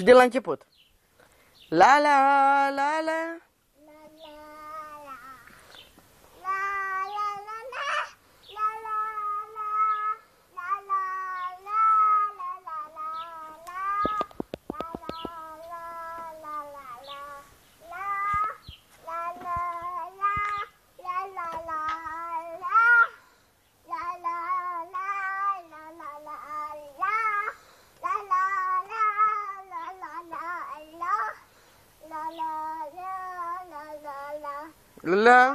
Și de la început. La la la la. La.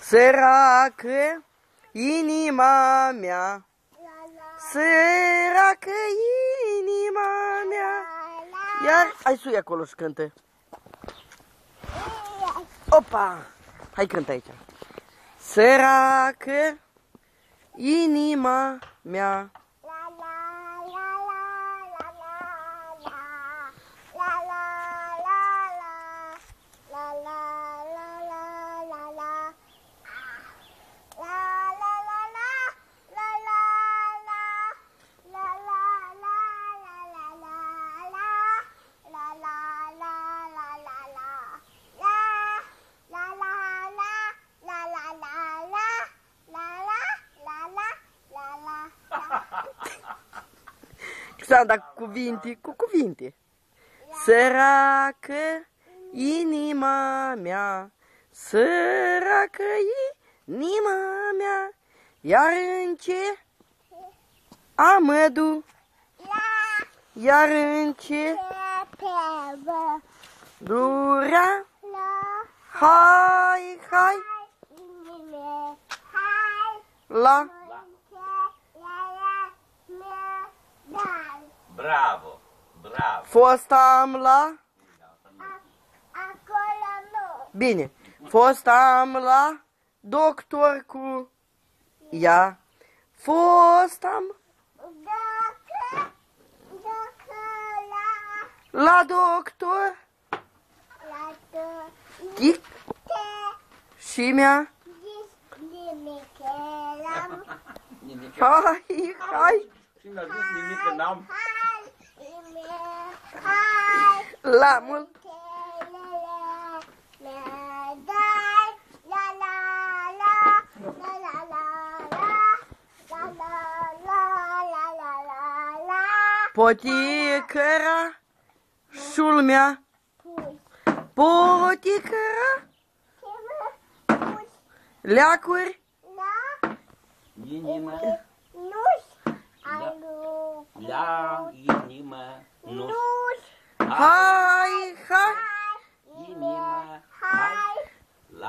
Săracă inima mea, săracă inima mea. Iar, hai sui acolo și cântă. Opa! Hai cântă aici. Săracă inima mea, Sanda, cu cuvinte, cu cuvinte. Săracă inima mea, săracă inima mea, iar în ce amădu, iar în ce durea, hai, hai, la, Bravo, bravo. fost am la, Acolo nu. bine, fost am la doctor cu ea, fost am? Dacă, dacă la, la doctor, la tu, ghic te, și mi-a, zis nimic, eram, Nimic. hai, hai, Și mi-a zis nimic, n-am lamul. Poticăra, șulmea, poticăra, leacuri, inimă, nu-și, da. la inimă, nu-și,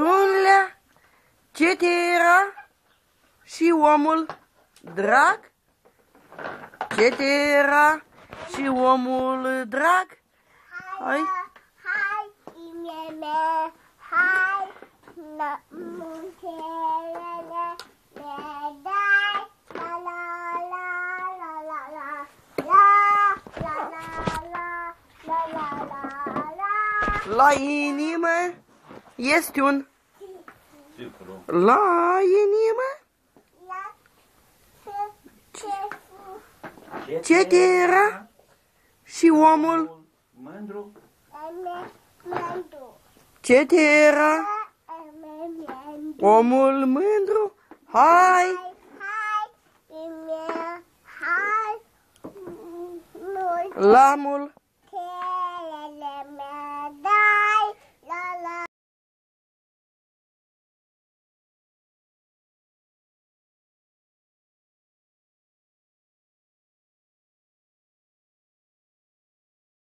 un leac, ce te era și omul drag, ce te era și omul drag, Hai. Hai, ineme, hai, la muntelele, ne dai, la la la la la la, la la la la la la la la. la inimă este un Cifru. la inimă, La ce ce ce te era și omul Mândru. eme mându, ce te era eme mându. omul mândru, hai, Hai, hai, ime, hai, nu lamul